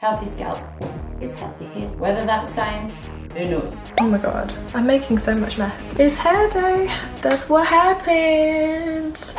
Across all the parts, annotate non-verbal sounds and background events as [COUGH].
healthy scalp is healthy hair. Whether that's science, who knows? Oh my god, I'm making so much mess. It's hair day, that's what happens.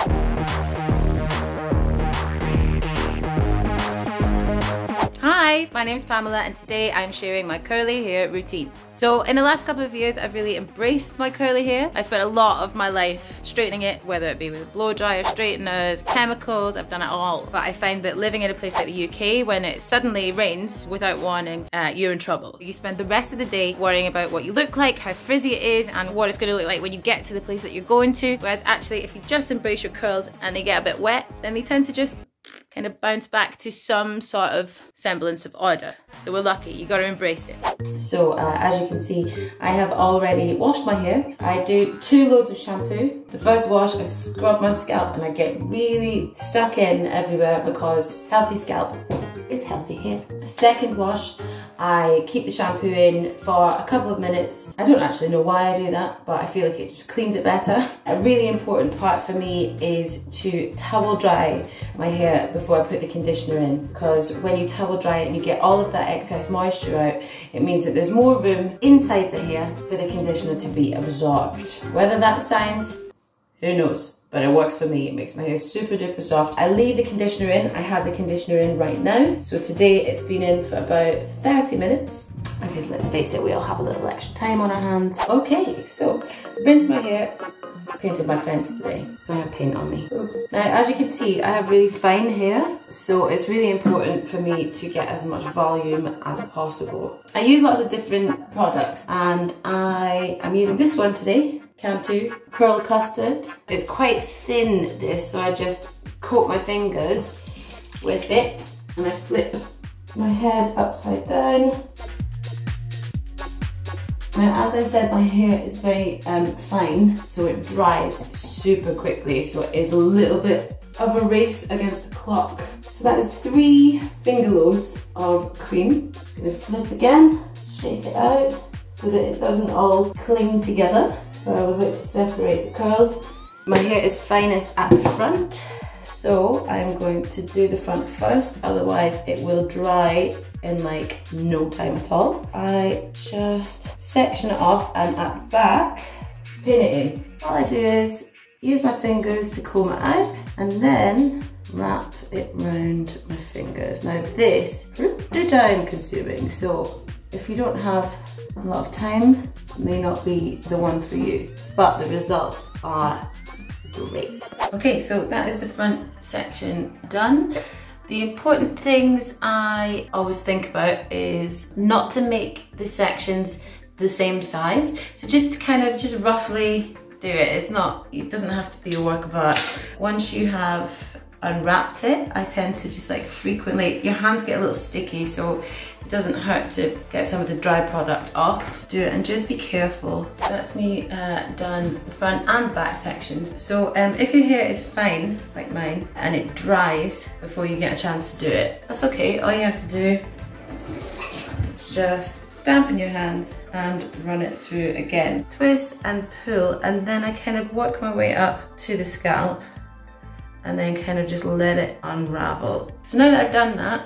Hi, my name is Pamela and today I'm sharing my curly hair routine. So in the last couple of years I've really embraced my curly hair. I spent a lot of my life straightening it, whether it be with blow dryer, straighteners, chemicals, I've done it all. But I find that living in a place like the UK, when it suddenly rains without warning, uh, you're in trouble. You spend the rest of the day worrying about what you look like, how frizzy it is, and what it's gonna look like when you get to the place that you're going to. Whereas actually if you just embrace your curls and they get a bit wet, then they tend to just kind of bounce back to some sort of semblance of order. So we're lucky, you gotta embrace it. So uh, as you can see, I have already washed my hair. I do two loads of shampoo. The first wash, I scrub my scalp and I get really stuck in everywhere because healthy scalp is healthy hair. Second wash, I keep the shampoo in for a couple of minutes. I don't actually know why I do that, but I feel like it just cleans it better. A really important part for me is to towel dry my hair before I put the conditioner in because when you towel dry it and you get all of that excess moisture out, it means that there's more room inside the hair for the conditioner to be absorbed. Whether that's science, who knows? But it works for me. It makes my hair super duper soft. I leave the conditioner in. I have the conditioner in right now. So today it's been in for about 30 minutes. Because let's face it, we all have a little extra time on our hands. Okay, so rinse my hair, painted my fence today, so I have paint on me. Oops. Now, as you can see, I have really fine hair, so it's really important for me to get as much volume as possible. I use lots of different products, and I am using this one today, Cantu Pearl Custard. It's quite thin this, so I just coat my fingers with it and I flip my head upside down. Now, as I said, my hair is very um, fine, so it dries super quickly, so it is a little bit of a race against the clock. So that is three finger loads of cream. I'm gonna flip again, shake it out so that it doesn't all cling together. So I would like to separate the curls. My hair is finest at the front, so I'm going to do the front first, otherwise it will dry in like no time at all. I just section it off and at the back, pin it in. All I do is use my fingers to comb it out and then wrap it round my fingers. Now this, pretty time consuming, so if you don't have a lot of time, may not be the one for you, but the results are great. Okay, so that is the front section done. The important things I always think about is not to make the sections the same size. So just kind of just roughly do it. It's not, it doesn't have to be a work of art. Once you have unwrapped it, I tend to just like frequently, your hands get a little sticky, so doesn't hurt to get some of the dry product off. Do it and just be careful. That's me uh, done the front and back sections. So um, if your hair is fine, like mine, and it dries before you get a chance to do it, that's okay. All you have to do is just dampen your hands and run it through again. Twist and pull and then I kind of work my way up to the scalp and then kind of just let it unravel. So now that I've done that,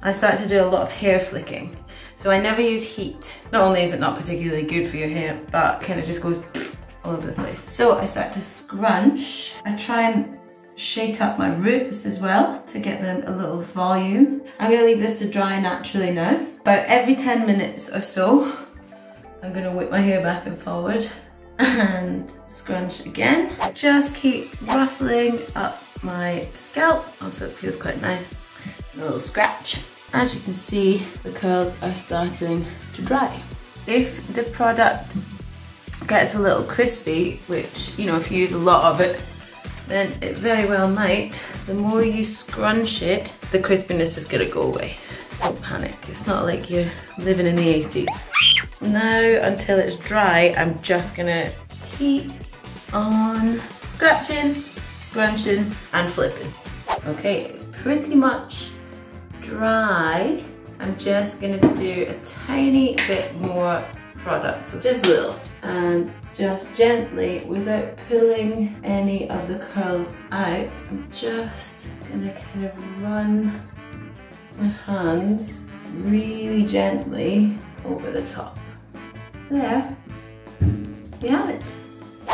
I started to do a lot of hair flicking. So I never use heat. Not only is it not particularly good for your hair, but kind of just goes [SNIFFS] all over the place. So I start to scrunch. I try and shake up my roots as well to get them a little volume. I'm gonna leave this to dry naturally now. About every 10 minutes or so, I'm gonna whip my hair back and forward and scrunch again. Just keep rustling up my scalp. Also it feels quite nice a little scratch. As you can see, the curls are starting to dry. If the product gets a little crispy, which, you know, if you use a lot of it, then it very well might. The more you scrunch it, the crispiness is gonna go away. Don't panic, it's not like you're living in the 80s. Now, until it's dry, I'm just gonna keep on scratching, scrunching, and flipping. Okay, it's pretty much dry, I'm just gonna do a tiny bit more product, so just a little. And just gently, without pulling any of the curls out, I'm just gonna kind of run my hands really gently over the top. There, you have it.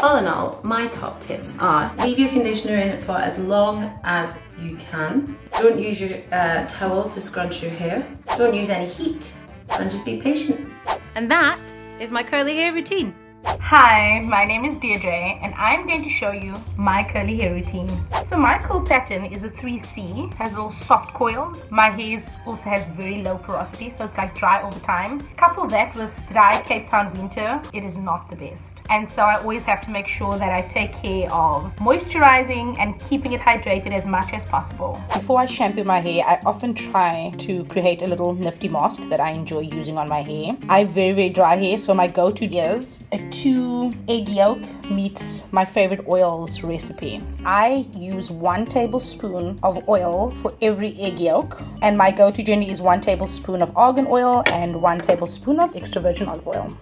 All in all, my top tips are leave your conditioner in for as long as you can. Don't use your uh, towel to scrunch your hair. Don't use any heat and just be patient. And that is my curly hair routine. Hi, my name is Deirdre and I'm going to show you my curly hair routine. So my curl pattern is a 3C, has little soft coils. My hair also has very low porosity, so it's like dry all the time. Couple that with dry Cape Town winter, it is not the best and so I always have to make sure that I take care of moisturizing and keeping it hydrated as much as possible. Before I shampoo my hair, I often try to create a little nifty mask that I enjoy using on my hair. I have very, very dry hair, so my go-to is a two egg yolk meets my favorite oils recipe. I use one tablespoon of oil for every egg yolk, and my go-to generally is one tablespoon of argan oil and one tablespoon of extra virgin olive oil.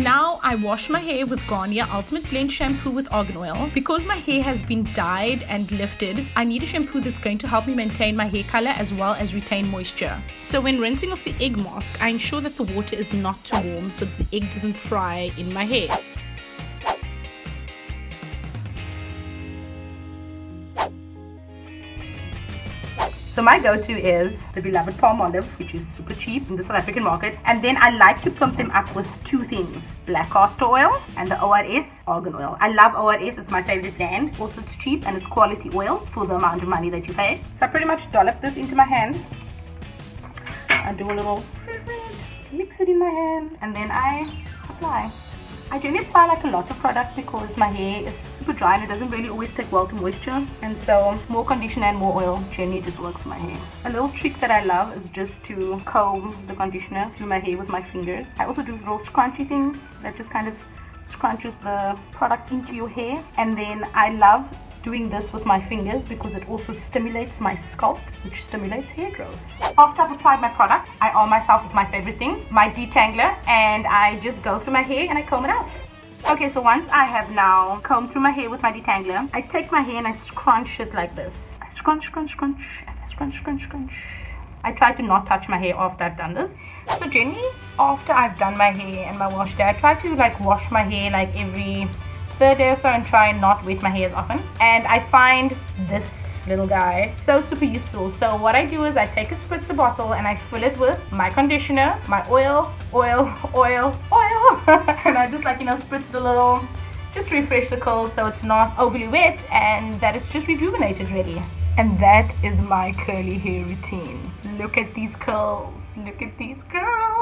Now I wash my hair with Garnier Ultimate Blend Shampoo with Argan Oil. Because my hair has been dyed and lifted, I need a shampoo that's going to help me maintain my hair color as well as retain moisture. So when rinsing off the egg mask, I ensure that the water is not too warm so the egg doesn't fry in my hair. So my go-to is the beloved Palmolive, which is super cheap in the South African market. And then I like to pump them up with two things, black castor oil and the ORS argan oil. I love ORS, it's my favorite brand. Also it's cheap and it's quality oil for the amount of money that you pay. So I pretty much dollop this into my hand. I do a little mix it in my hand and then I apply. I generally apply like a lot of product because my hair is super dry and it doesn't really always take well to moisture and so more conditioner and more oil generally just works for my hair. A little trick that I love is just to comb the conditioner through my hair with my fingers. I also do this little scrunchy thing that just kind of scrunches the product into your hair and then I love doing this with my fingers because it also stimulates my scalp which stimulates hair growth. After I've applied my product, I arm myself with my favorite thing, my detangler and I just go through my hair and I comb it out. Okay, so once I have now combed through my hair with my detangler, I take my hair and I scrunch it like this. I scrunch, scrunch, scrunch, scrunch, scrunch, scrunch. I try to not touch my hair after I've done this. So generally, after I've done my hair and my wash day, I try to like wash my hair like every third day or so and try and not wet my hair as often. And I find this little guy so super useful. So what I do is I take a spritzer bottle and I fill it with my conditioner, my oil, oil, [LAUGHS] oil, oil. [LAUGHS] and I just like, you know, spritz it a little just refresh the curls so it's not overly wet and that it's just rejuvenated ready. And that is my curly hair routine. Look at these curls. Look at these curls.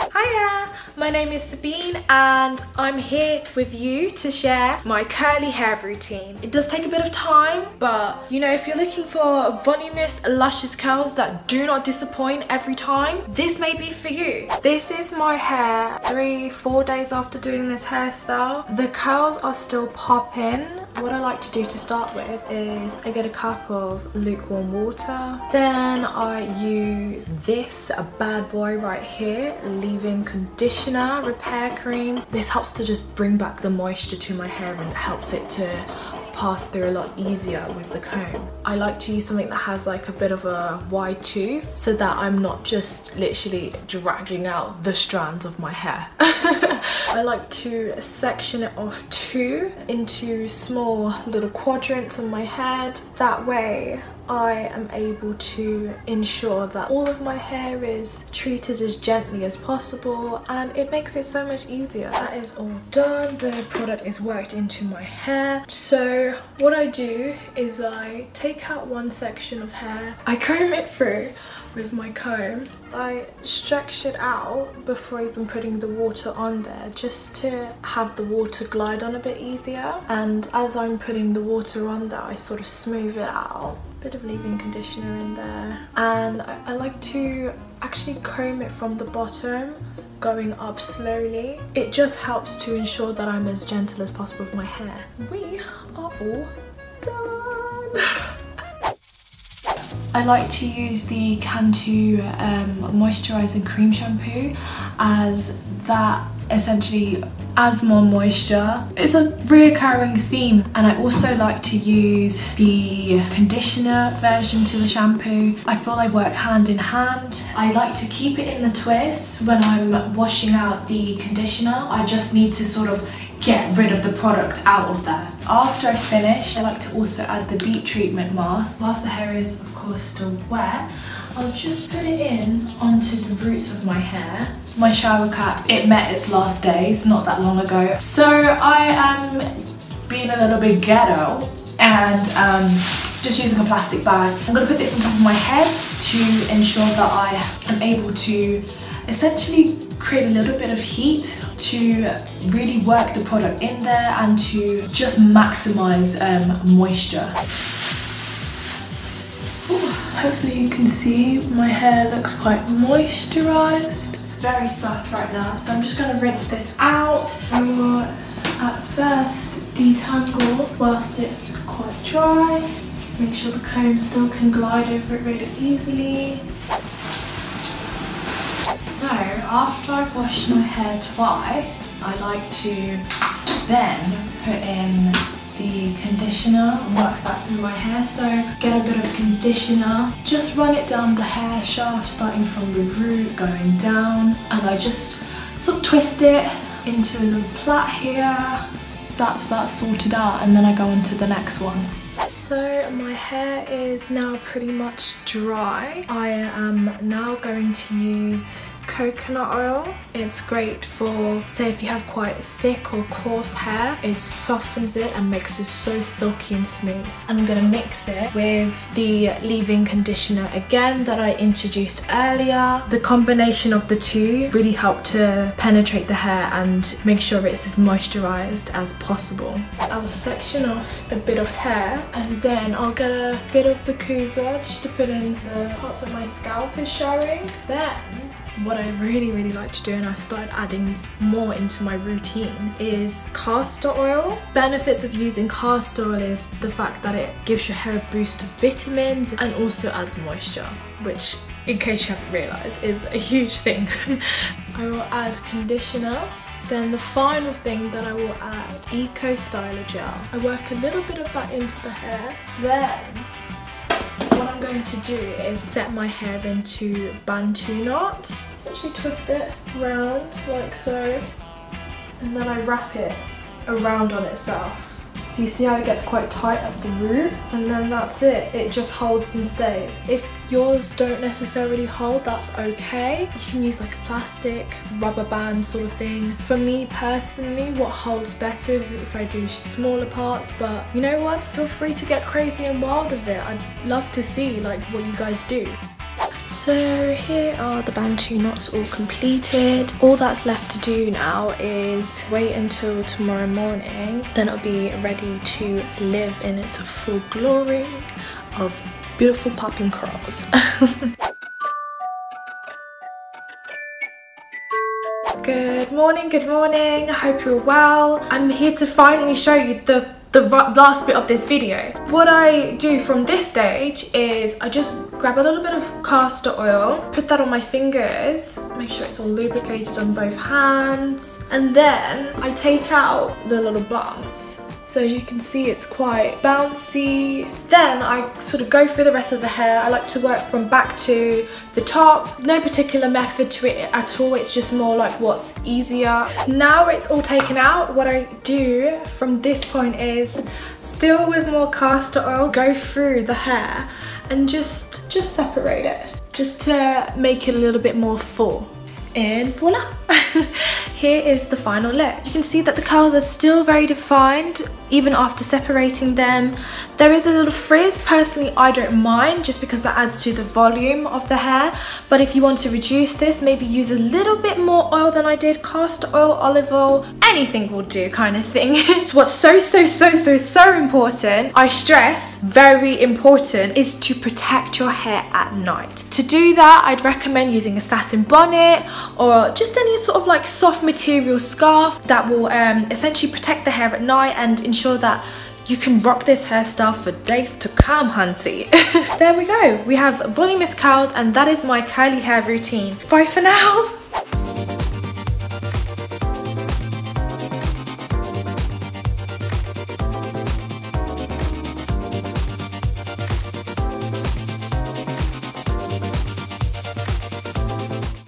Hiya, my name is Sabine and I'm here with you to share my curly hair routine. It does take a bit of time, but you know, if you're looking for voluminous, luscious curls that do not disappoint every time, this may be for you. This is my hair three, four days after doing this hairstyle. The curls are still popping what I like to do to start with is I get a cup of lukewarm water. Then I use this, a bad boy right here, leave-in conditioner, repair cream. This helps to just bring back the moisture to my hair and helps it to pass through a lot easier with the comb. I like to use something that has like a bit of a wide tooth so that I'm not just literally dragging out the strands of my hair. [LAUGHS] I like to section it off too into small little quadrants on my head. That way I am able to ensure that all of my hair is treated as gently as possible and it makes it so much easier. That is all done. The product is worked into my hair. So what I do is I take out one section of hair, I comb it through with my comb. I stretch it out before even putting the water on there just to have the water glide on a bit easier and as I'm putting the water on there I sort of smooth it out bit of leave-in conditioner in there. And I, I like to actually comb it from the bottom going up slowly. It just helps to ensure that I'm as gentle as possible with my hair. We are all done [LAUGHS] I like to use the Cantu um, moisturising cream shampoo as that essentially adds more moisture. It's a reoccurring theme and I also like to use the conditioner version to the shampoo. I feel they work hand in hand. I like to keep it in the twist when I'm washing out the conditioner. I just need to sort of get rid of the product out of there. After I finish, I like to also add the deep treatment mask. Whilst the hair is course still wet, I'll just put it in onto the roots of my hair. My shower cap, it met its last days not that long ago. So I am being a little bit ghetto and um, just using a plastic bag. I'm gonna put this on top of my head to ensure that I am able to essentially create a little bit of heat to really work the product in there and to just maximize um, moisture. Hopefully you can see my hair looks quite moisturized. It's very soft right now so I'm just going to rinse this out. I will at first detangle whilst it's quite dry. Make sure the comb still can glide over it really easily. So after I've washed my hair twice, I like to then put in the conditioner and work that through my hair. So get a bit of conditioner, just run it down the hair shaft starting from the root going down and I just sort of twist it into a little plait here. That's that sorted out and then I go on to the next one. So my hair is now pretty much dry. I am now going to use coconut oil. It's great for, say if you have quite thick or coarse hair, it softens it and makes it so silky and smooth. I'm gonna mix it with the leave-in conditioner again that I introduced earlier. The combination of the two really help to penetrate the hair and make sure it's as moisturized as possible. I will section off a bit of hair and then I'll get a bit of the Kuza just to put in the parts of my scalp is showing. Then what I really really like to do and I've started adding more into my routine is castor oil. Benefits of using castor oil is the fact that it gives your hair a boost of vitamins and also adds moisture which in case you haven't realised is a huge thing. [LAUGHS] I will add conditioner then the final thing that I will add, Eco Styler Gel. I work a little bit of that into the hair. Then going to do is set my hair into Bantu knots. Essentially twist it round like so and then I wrap it around on itself. So you see how it gets quite tight at the root and then that's it. It just holds and stays. If yours don't necessarily hold, that's okay. You can use like a plastic rubber band sort of thing. For me personally, what holds better is if I do smaller parts, but you know what? Feel free to get crazy and wild with it. I'd love to see like what you guys do. So here are the Bantu knots all completed. All that's left to do now is wait until tomorrow morning. Then it'll be ready to live in its full glory of beautiful popping curls. [LAUGHS] Good morning, good morning. I hope you're well. I'm here to finally show you the the last bit of this video. What I do from this stage is I just grab a little bit of castor oil, put that on my fingers, make sure it's all lubricated on both hands, and then I take out the little bumps so as you can see, it's quite bouncy. Then I sort of go through the rest of the hair. I like to work from back to the top. No particular method to it at all. It's just more like what's easier. Now it's all taken out, what I do from this point is still with more castor oil, go through the hair and just, just separate it. Just to make it a little bit more full and voila. [LAUGHS] Here is the final look. You can see that the curls are still very defined even after separating them. There is a little frizz. Personally i don't mind just because that adds to the volume of the hair. But if you want to reduce this maybe use a little bit more oil than i did. Castor oil olive oil anything will do kind of thing. [LAUGHS] It's what's so so so so so important i stress very important is to protect your hair at night. To do that i'd recommend using a satin bonnet or just any sort of like soft material scarf that will um, essentially protect the hair at night and ensure that you can rock this hairstyle for days to come, hunty. [LAUGHS] there we go. We have voluminous curls and that is my curly hair routine. Bye for now. [LAUGHS]